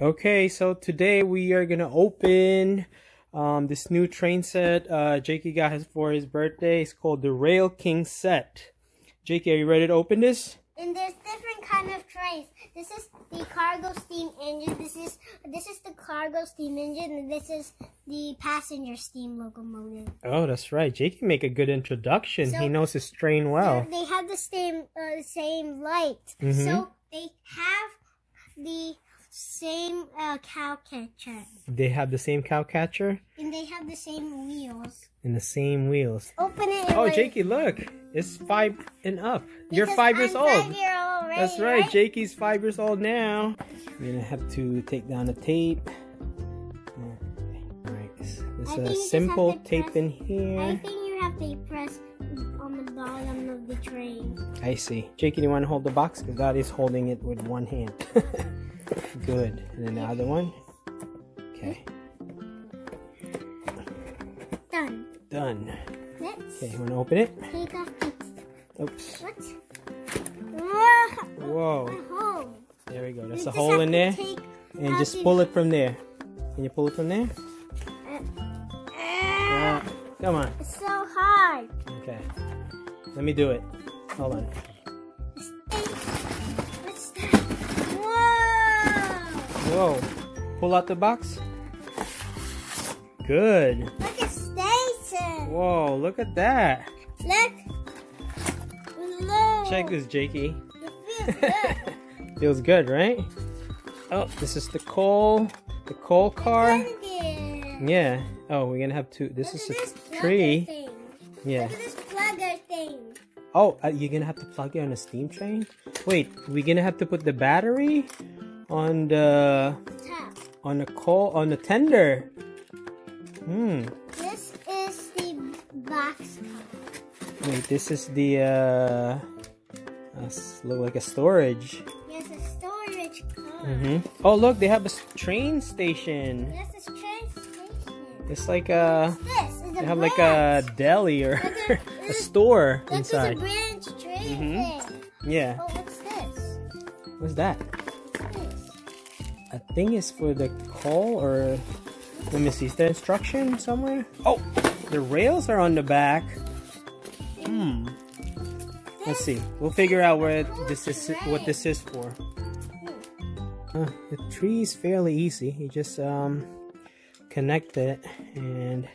Okay, so today we are gonna open um, this new train set uh, Jakey got his for his birthday. It's called the Rail King set. Jakey, are you ready to open this? And there's different kind of trains. This is the cargo steam engine. This is this is the cargo steam engine, and this is the passenger steam locomotive. Oh, that's right. Jakey make a good introduction. So- he knows his train well. They have the same uh, same light, Mhm. so they have the same uh, cow catcher, They have the same cow catcher and they have the same wheels. and the same wheels. Open it. Oh, Jakey, look. It's five and up. You're five years I'm old. Five year old already, That's right. Jakey's five years old now. You're gonna have to take down the tape. Alright, this is a simple tape press- in I here. think you have to press on the bottom of the train. I see. Jakey, do you want to hold the box? Because Daddy's holding it with one hand. Good. And then the other one. Okay. Done. Done. Let's Okay, you want to open it? take off Oops. what? Whoa! Whoa. A hole. There we go. There's You a hole in there. And just pull it from there. Can you pull it from there? Uh, come on. it's so hard. Okay. Let me do it. Hold on. Whoa! Pull out the box. Good. Look at Station. Whoa, look at that. Look. Look. Check this, Jakey. Feels good. Feels good, right? Oh, this is the coal, the coal car. Look at it. Yeah. Oh, we're gonna have two. This Look is a this tree. Thing. Yeah. Look at this plugger thing. Oh, uh, you're gonna have to plug it on a steam train. Wait, we're gonna have to put the battery on the on the coal on the tender. Hmm. This is the box. Wait, this is the uh, uh look like a storage. Yes, a storage car. Mm-hmm. Oh, look, they have a train station. Yes, it's train station. It's like a This is a they have like a deli or Look a store This is a inside. branch train Mhm. thing. Yeah. Oh, what's this? What's that? This. I think it's for the coal or let me see. Is there instruction somewhere? Oh, the rails are on the back. Hmm. Let's see. We'll figure out where this is. What this is for. Uh, the tree is fairly easy. You just um connect it and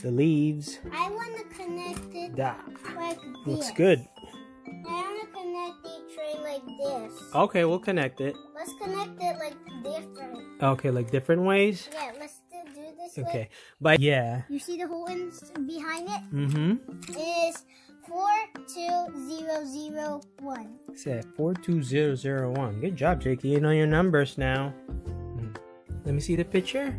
the leaves. I want to connect it That like looks good. I want to connect the train like this. Okay, we'll connect it. Okay, like different ways. Yeah, let's do do this. way. Okay, but yeah. You see the hole in, behind it? Mm-hmm. Is four two zero zero one. Say 42001. Good job, Jakey. You know your numbers now. Hmm. Let me see the picture.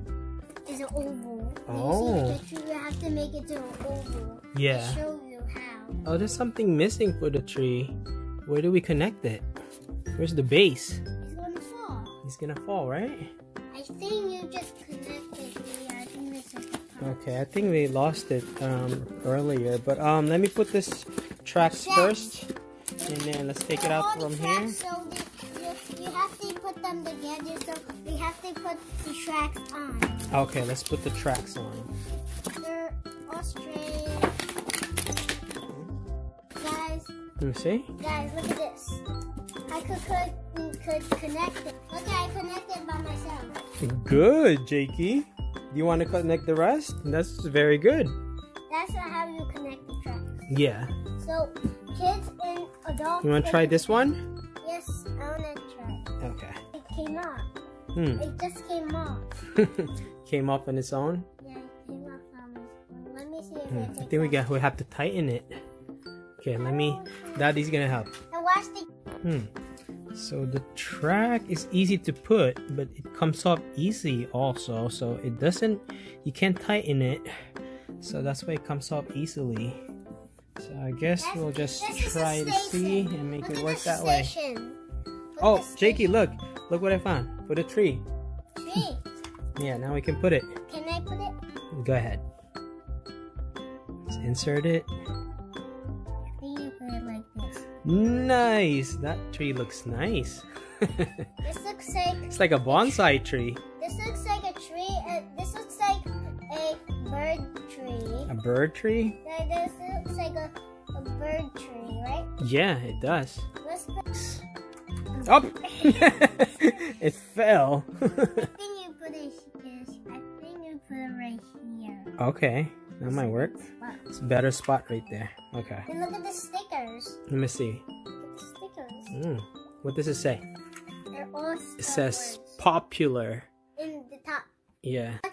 Is an oval. Oh. You picture, you have to make it to an oval. Yeah. Show you how. Oh, there's something missing for the tree. Where do we connect it? Where's the base? It's gonna fall. It's gonna fall, right? I think you just connected the. I think this is the. Okay, I think we lost it um, earlier. But um, let me put this tracks first. And then let's take it out from tracks, here. So you have to put them together. So we have to put the tracks on. Okay, let's put the tracks on. They're all straight. Guys, Let me see. guys, look at this. I could could could connect it. Okay, I connected by myself. Good, Jakey. Do you want to connect the rest? That's very good. That's how you connect the tracks. Yeah. So kids and adults. You want to try this one? Yes, I wanna try. Okay. It came off. Hmm. It just came off. Came off on its own. Yeah, it came off on this one. Let me see if Hmm. I think we got we have to tighten it. Okay, let me. Daddy's gonna help. And watch the. Hmm. So the track is easy to put, but it comes off easy also. So it doesn't. You can't tighten it. So that's why it comes off easily. So I guess That's- we'll just a try to see and make Look it work that way. Look Oh, Jakey, look! Look what I found for the tree. Tree. Yeah, now we can put it. Can I put it? Go ahead. Let's insert it. Nice. That tree looks nice. This looks like it's like a bonsai tree. this looks like a tree. Uh, this looks like a bird tree. A bird tree? Uh, This looks like a, a bird tree, right? Yeah, it does. Let's put, Up! it fell. I think you put it. I think you put it right here. okay, that might work. It's a better spot right there. Okay, And look at the stickers. let me see. Look at the stickers. Mm. What does it say? They're all It says words popular. in the top. Yeah. Uh,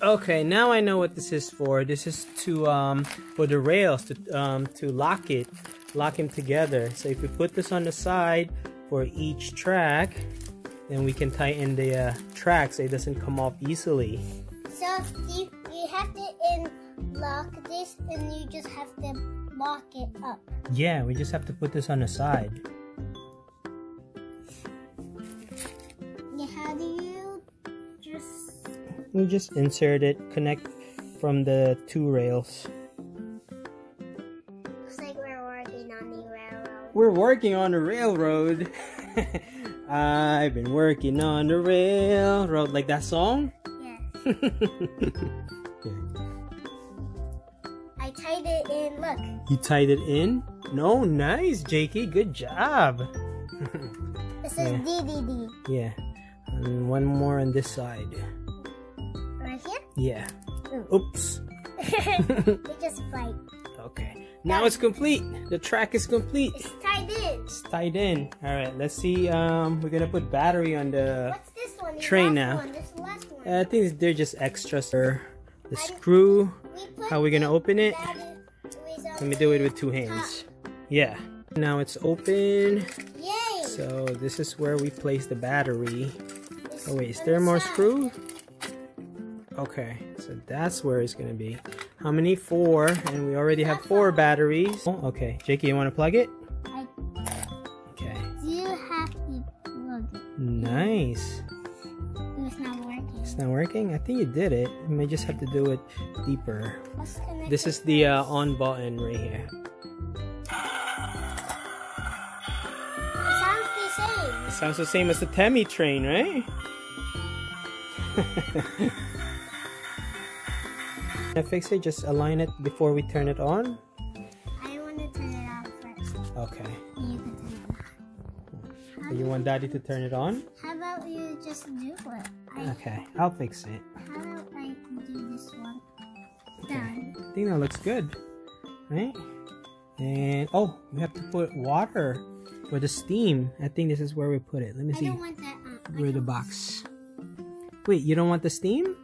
Okay, now I know what this is for. This is to um for the rails to um to lock it, lock them together. So if we put this on the side for each track, then we can tighten the uh, track so it doesn't come off easily. so you have to in lock this, and you just have to lock it up. Yeah, we just have to put this on the side. Yeah, how do you just? We just insert it, connect from the two rails. Looks like we're working on the railroad. We're working on the railroad. I've been working on the railroad, like that song. Yes. I tied it in. Look. You tied it in? No, nice, Jakey. Good job. This is Yeah. DDD. yeah. And one more on this side. Right here? Yeah. Ooh. Oops. we just fight. Okay. Now it's complete. The track is complete. It's tied in. It's tied in. All right. Let's see. Um, we're gonna put battery on the. What's this one? Train now. One. This last one. I think they're just extras the screw. How are we gonna open it? that in- with Let me do it with two hands. Yeah. Now it's open. Yay! So this is where we place the battery. Oh wait, is there the more screw? Okay, so that's where it's gonna be. How many? Four, and we already have four batteries. Oh, okay, Jakey, you want to plug it? Working. It's not working. I think you did it. You may just have to do it deeper. This is the uh, on button right here. Sounds the same. Sounds the same as the Temi train, right? I fix it. Just align it before we turn it on. I want to turn it on first. Okay. You can turn it on. So you want Daddy to turn it on? You just do it? I, Okay, I'll fix it. how about I do this one? Done. I think that looks good, right? And oh, we have to put water for the steam. I think this is where we put it. Let me I see don't want that on. I where the box. Wait, you don't want the steam?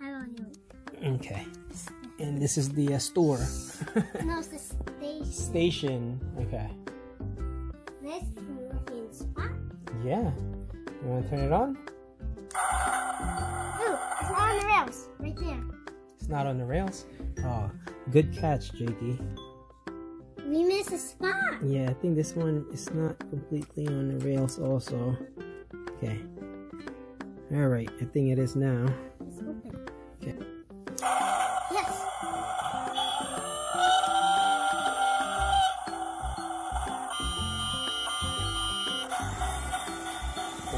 How about you? Okay. And this is the uh, store No, it's the station. station. Okay. Let's move in spot. Yeah. You want to turn it on? Oh, it's on the rails. Right there. It's not on the rails. Oh, good catch, Jakey. We missed a spot. Yeah, I think this one is not completely on the rails also. Okay. Alright, I think it is now.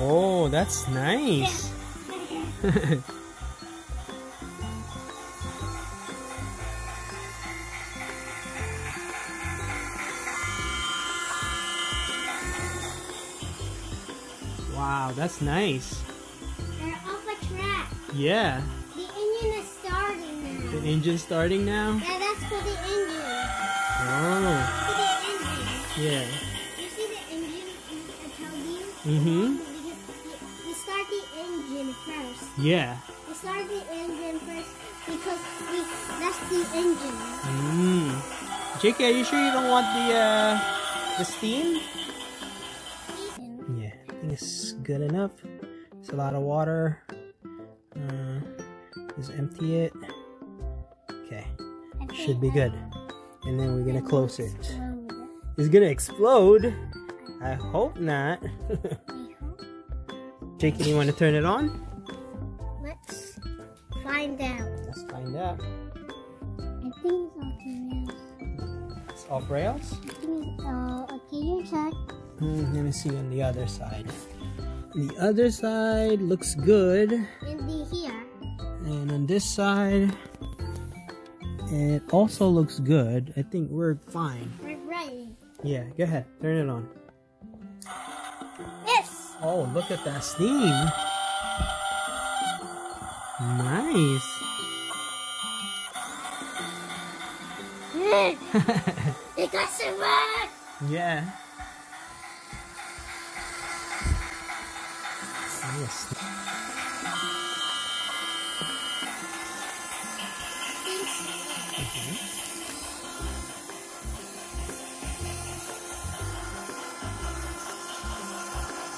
Oh, that's nice. wow, that's nice. They're off a track. Yeah. The engine is starting now. The engine starting now? Yeah, that's for the engine. Oh, For the engine. yeah. You see the engine? I told you. Mm-hmm. Yeah. You start the engine first because we that's the engine. Mm. JK, are you sure you don't want the uh the steam? Yeah, I think it's good enough. It's a lot of water. Uh, just empty it. Okay, should be good. And then we're gonna close it. It's gonna explode. I hope not. Jake, you want to turn it on? Let's find out. Let's find out. I think it's okay now. It's off rails? Uh, okay, you check. Mm, let me see on the other side. The other side looks good. And the here. And on this side, it also looks good. I think we're fine. We're ready. Yeah, go ahead. Turn it on. Yes! Oh, look at that steam. Nice. it got some work! yeah. Yes.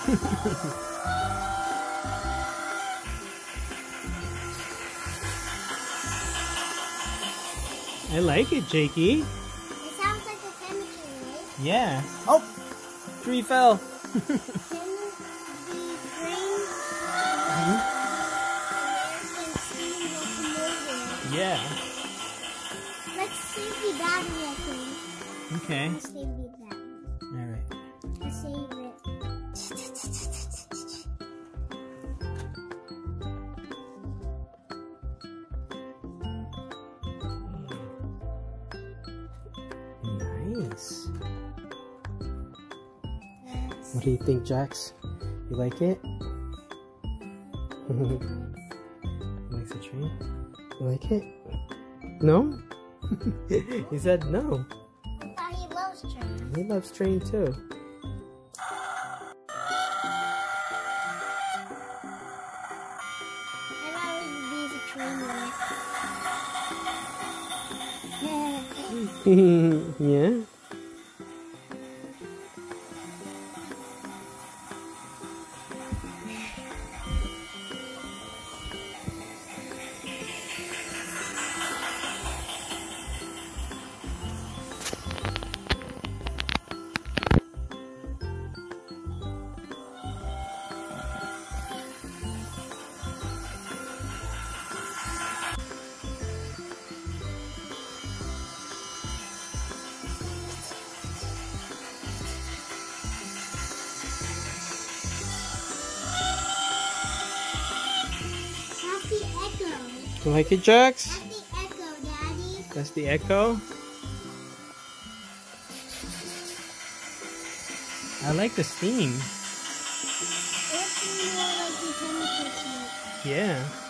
Mm-hmm. I like it, Jakey. It sounds like a temperature, right? Yeah. Oh, tree fell. Can the train. American steam locomotive? Yeah. Let's save the battery, I think. Okay. Nice. What do you think, Jax? You like it? you like the tree? You like it? No? he said no. Thought he loves trains. He loves train too. wreck. yeah. That's You like it, Jax? That's the echo, Daddy. That's the echo. I like the steam. Like the. Yeah.